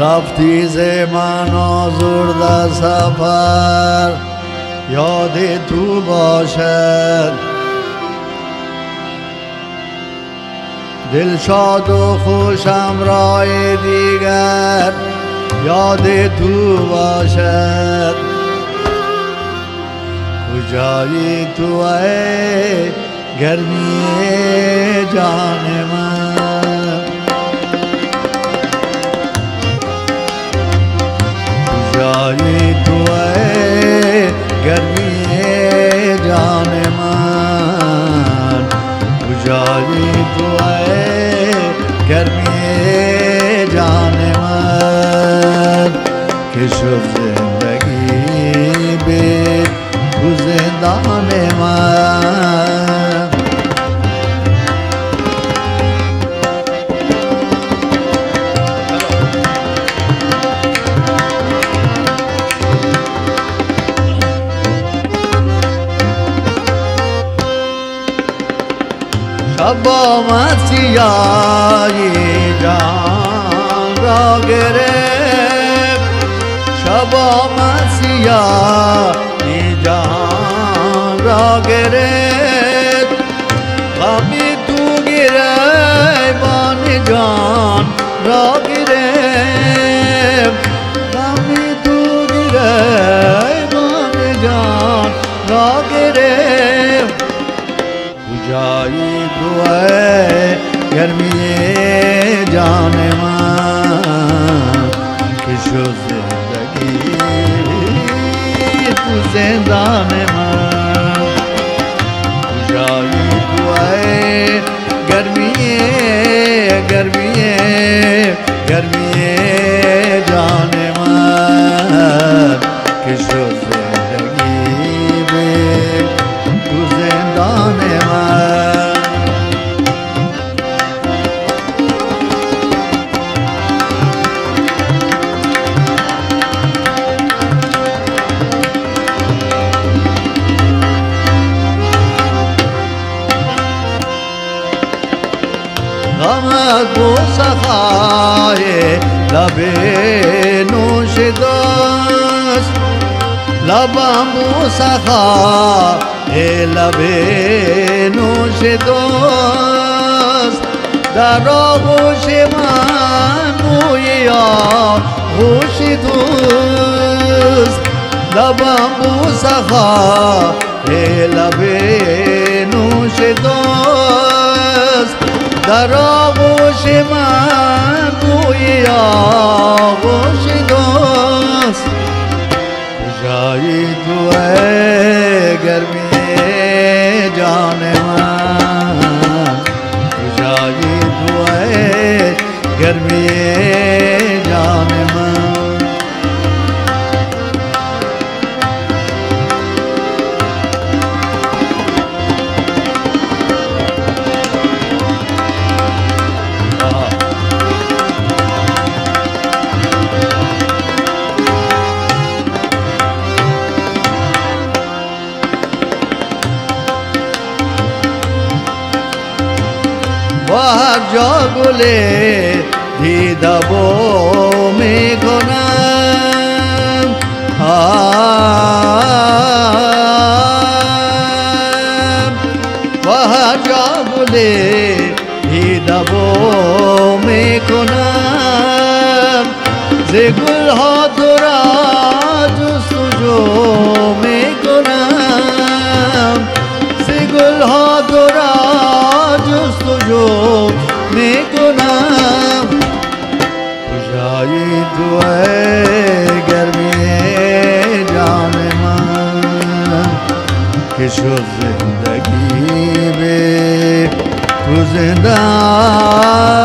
رفتی ز من آزرد سفر یاد تو باشد. دل شاد و خوشم رای دیگر یاد تو باشد. کجایی تو ای گرمی جان من؟ वाली दुआए गर्मी जाने मत किशोर शबमस जा रे शबमस है गर्मी जाने खुशो जिंदगी तू जिंदा में غمت بو سخای لب نوش دست لبم بو سخای لب نوش دست در آغوش من بوی آغوش دوست. لبم بو سخای لب نوش دوست در آغوش من بوی آغوش دوست کجایی تو ای گرمی جان من کجایی تو ای گرمی জগলে ধিদব মেঘনা वह जाबुले धिदब मेघना যে গুল হত gözündeki gibi Bu zindagi